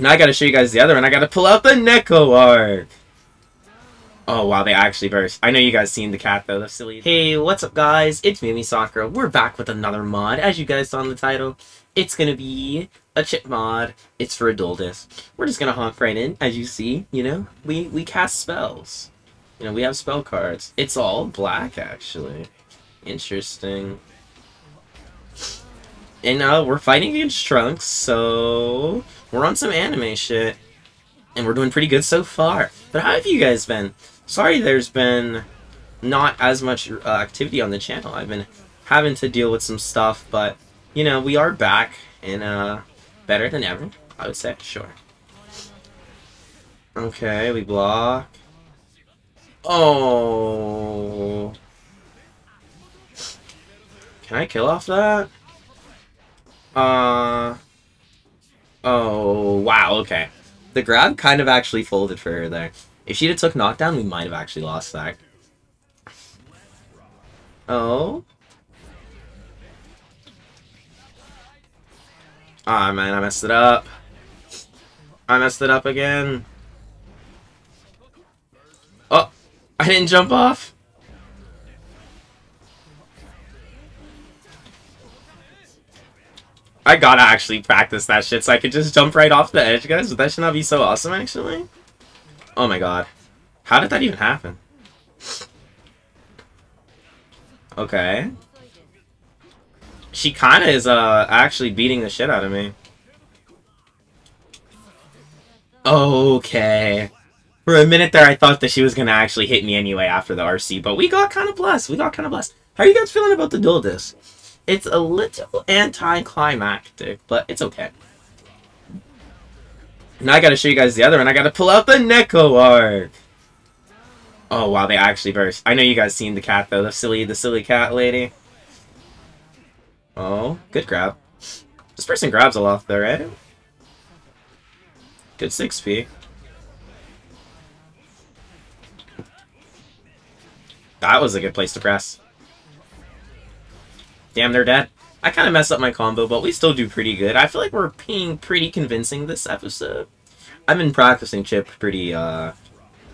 Now I gotta show you guys the other one. I gotta pull out the Neco Arc. Oh wow, they actually burst. I know you guys seen the cat though, that's silly. Hey, what's up guys? It's Immy Sakura. We're back with another mod. As you guys saw in the title, it's gonna be a Chipp mod. It's for Adoldus. We're just gonna hop right in, as you see, you know, we, we cast spells. You know, we have spell cards. It's all black actually. Interesting. And uh, we're fighting against Trunks, so we're on some anime shit. And we're doing pretty good so far. But how have you guys been? Sorry there's been not as much uh, activity on the channel. I've been having to deal with some stuff, but, you know, we are back and uh, better than ever, I would say, sure. Okay, we block. Oh. Can I kill off that? Uh... Oh, wow, okay. The grab kind of actually folded for her there. If she'd have took knockdown, we might have actually lost that. Oh? Ah, oh, man, I messed it up. I messed it up again. Oh, I didn't jump off. I gotta actually practice that shit so I could just jump right off the edge, guys. That should not be so awesome, actually. Oh my god. How did that even happen? Okay. She kinda is, uh, actually beating the shit out of me. Okay. For a minute there, I thought that she was gonna actually hit me anyway after the RC, but we got kind of blessed. We got kind of blessed. How are you guys feeling about the Duel Disk? It's a little anticlimactic, but it's okay. Now I gotta show you guys the other one. I gotta pull out the Neco Arc. Oh wow, they actually burst. I know you guys seen the cat though, the silly, the silly cat lady. Oh, good grab. This person grabs a lot though, right? Good 6p. That was a good place to press. Damn, they're dead. I kind of messed up my combo, but we still do pretty good. I feel like we're being pretty convincing this episode. I've been practicing Chipp pretty, uh,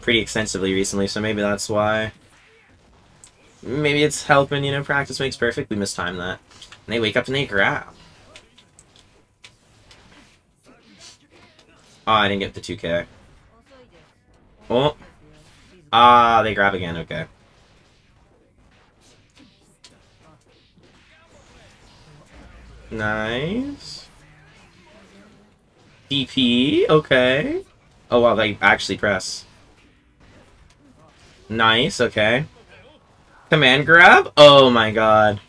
pretty extensively recently, so maybe that's why. Maybe it's helping, you know, practice makes perfect. We mistime that. And they wake up and they grab. Oh, I didn't get the 2k. Oh. Ah, they grab again, okay. Nice. DP, okay. Oh, wow, they actually press. Nice, okay. Command grab? Oh my god.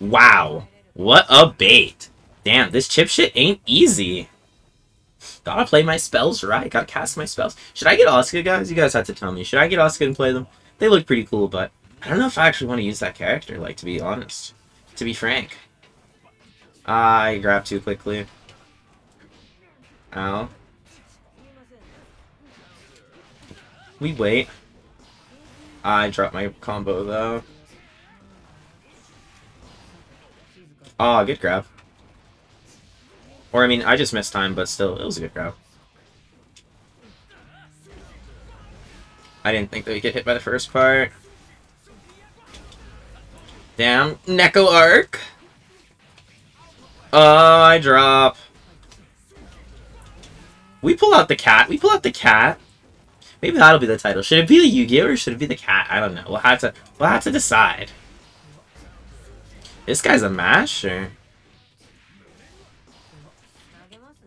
Wow. What a bait. Damn, this Chipp shit ain't easy. Gotta play my spells right. Gotta cast my spells. Should I get Asuka, guys? You guys have to tell me. Should I get Asuka and play them? They look pretty cool, but I don't know if I actually want to use that character, like, to be honest. To be frank. I grabbed too quickly. Ow. We wait. I dropped my combo, though. Oh, good grab. Or, I mean, I just missed time, but still, it was a good grab. I didn't think that we'd get hit by the first part. Damn. Neco Arc. Oh, I drop. We pull out the cat. We pull out the cat. Maybe that'll be the title. Should it be the Yu-Gi-Oh! or should it be the cat? I don't know. We'll have to we'll have to decide. This guy's a masher.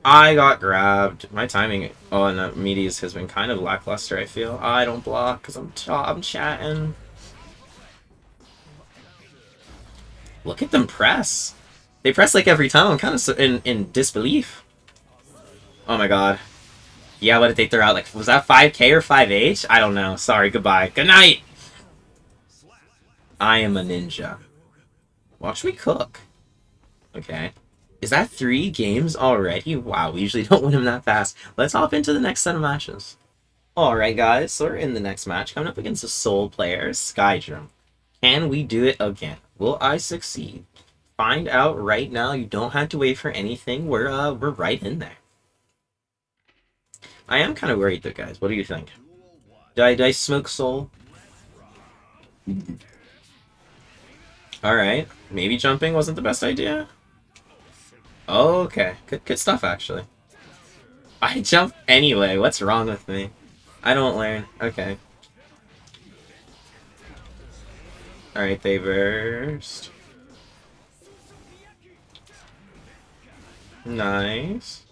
I got grabbed. My timing on uh, Meaties has been kind of lackluster, I feel. I don't block because I'm, I'm chatting. Look at them press. They press like every time. I'm kind of in, in disbelief. Oh my god. Yeah, what did they throw out? Like, was that 5k or 5h? I don't know. Sorry, goodbye. Good night! I am a ninja. Watch me cook. Okay. Is that three games already? Wow, we usually don't win them that fast. Let's hop into the next set of matches. Alright guys, so we're in the next match, coming up against the Sol player, Skydrum. Can we do it again? Will I succeed? find out right now. You don't have to wait for anything. We're uh we're right in there. I am kind of worried though, guys. What do you think? Did I, did I smoke Sol? Alright. Maybe jumping wasn't the best idea? okay. Good, good stuff, actually. I jump anyway. What's wrong with me? I don't learn. Okay. Alright, they burst. Nice.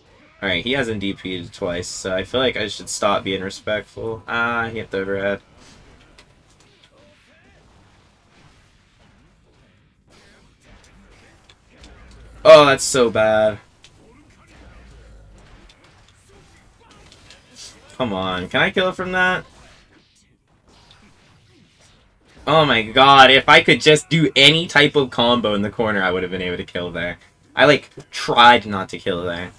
Alright, he hasn't DP'd twice, so I feel like I should stop being respectful. Ah, he hit the overhead. Oh, that's so bad. Come on, can I kill it from that? Oh my god, if I could just do any type of combo in the corner, I would have been able to kill there. I, like, tried not to kill there.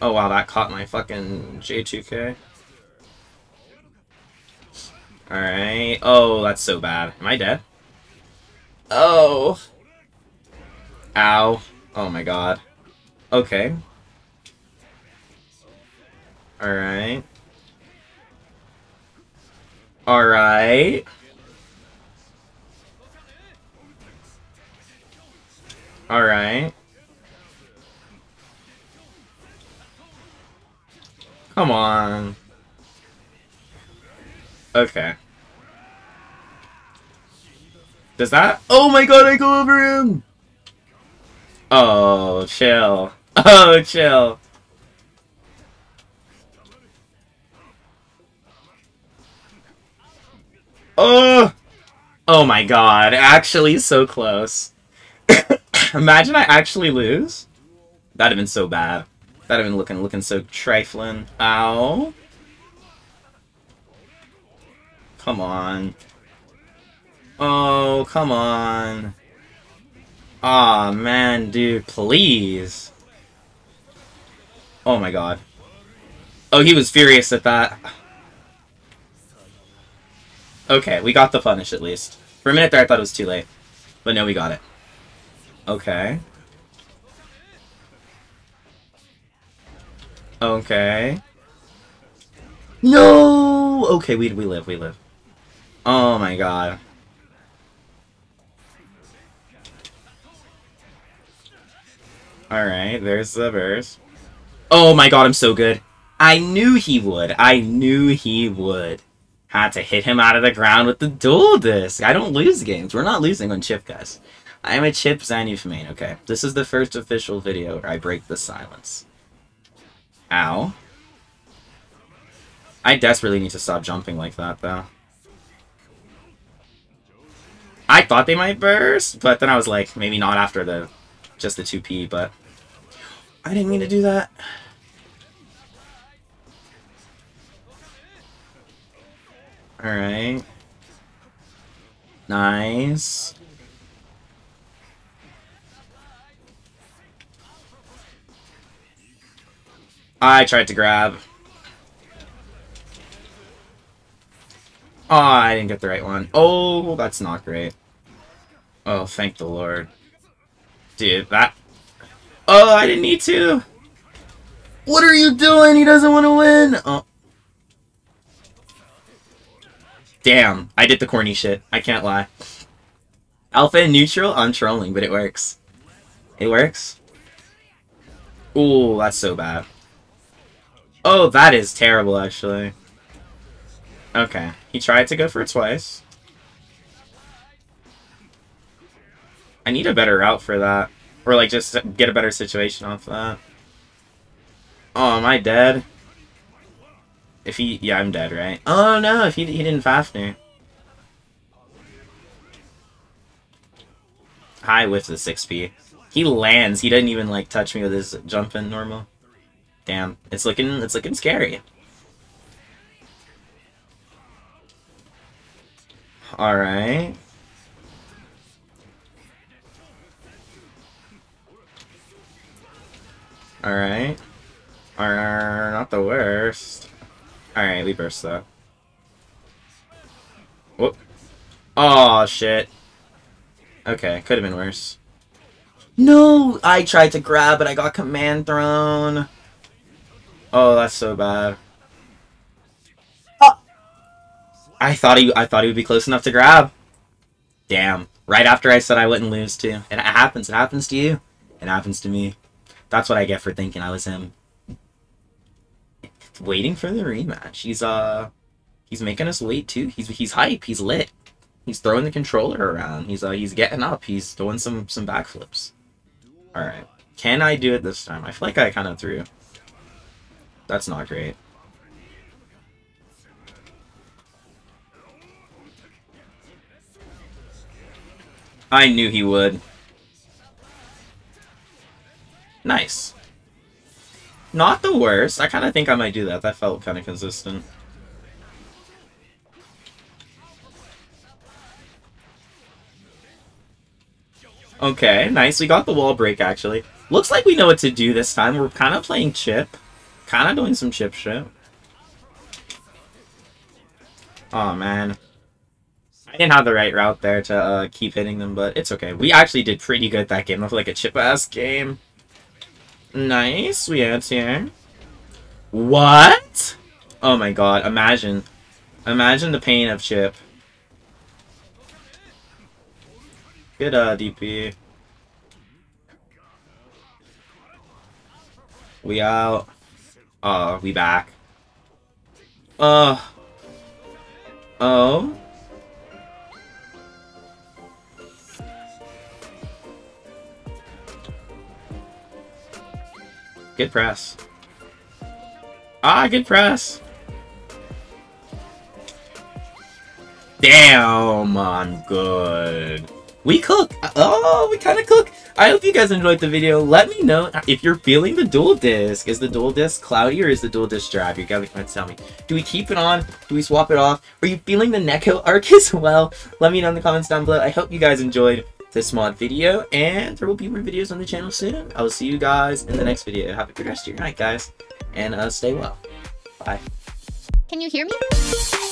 Oh wow, that caught my fucking J2K. Alright. Oh, that's so bad. Am I dead? Oh. Ow. Oh my god. Okay. Alright. Alright. Alright. Come on. Okay. Does that? Oh my god, I go over him! Oh, chill. Oh, chill. Oh! Oh my god, actually so close. Imagine I actually lose. That'd have been so bad. That'd have been looking looking so trifling. Ow. Come on. Oh, come on. Aw, oh, man, dude, please. Oh my god. Oh, he was furious at that. Okay, we got the punish at least. For a minute there, I thought it was too late. But no, we got it. Okay. Okay. No! Okay, we, we live, we live. Oh my god. Alright, there's the verse. Oh my god, I'm so good. I knew he would. I knew he would. Had to hit him out of the ground with the Duel Disk. I don't lose games. We're not losing on Chipp, guys. I'm a Chipp Zanuff main. Okay, this is the first official video where I break the silence. Ow. I desperately need to stop jumping like that, though. I thought they might burst, but then I was like, maybe not after the just the 2P, but I didn't mean to do that. Alright. Nice. I tried to grab. Oh, I didn't get the right one. Oh, that's not great. Oh, thank the Lord. Dude, that... Oh, I didn't need to! What are you doing? He doesn't want to win! Oh. Damn, I did the corny shit. I can't lie. Alpha and neutral? I'm trolling, but it works. It works? Ooh, that's so bad. Oh, that is terrible, actually. Okay. He tried to go for it twice. I need a better route for that. Or, like, just get a better situation off that. Oh, am I dead? If he... Yeah, I'm dead, right? Oh, no, if he, he didn't Fafnir. High with the 6p. He lands. He doesn't even, like, touch me with his jump in normal. Damn, it's looking it's looking scary. All right. All right. Are not the worst. All right, we burst though. Whoop. Oh shit. Okay, could have been worse. No! I tried to grab, but I got command thrown. Oh, that's so bad. Oh. I thought he I thought he would be close enough to grab. Damn. Right after I said I wouldn't lose too. And it happens. It happens to you. It happens to me. That's what I get for thinking I was him. Waiting for the rematch. He's uh he's making us wait too. He's he's hype. He's lit. He's throwing the controller around. He's uh he's getting up. He's doing some some backflips. All right. Can I do it this time? I feel like I kind of threw. That's not great. I knew he would. Nice. Not the worst. I kind of think I might do that. That felt kind of consistent. Okay, nice. We got the wall break, actually. Looks like we know what to do this time. We're kind of playing Chipp. Kind of doing some Chipp shit. Oh, man. I didn't have the right route there to uh, keep hitting them, but it's okay. We actually did pretty good that game. Feel like a Chipp-ass game. Nice. We had here. What? Oh my god. Imagine. Imagine the pain of Chipp. Good uh, DP. We out. Oh, we back. Uh. Oh. Good press. Ah, good press. Damn, I'm good. We cook. Oh, we kind of cook. I hope you guys enjoyed the video. Let me know if you're feeling the Duel Disk. Is the Duel Disk cloudy or is the Duel Disk drive? You gotta tell me. Do we keep it on? Do we swap it off? Are you feeling the Neco Arc as well? Let me know in the comments down below. I hope you guys enjoyed this mod video, and there will be more videos on the channel soon. I will see you guys in the next video. Have a good rest of your night, guys, and uh, stay well. Bye. Can you hear me?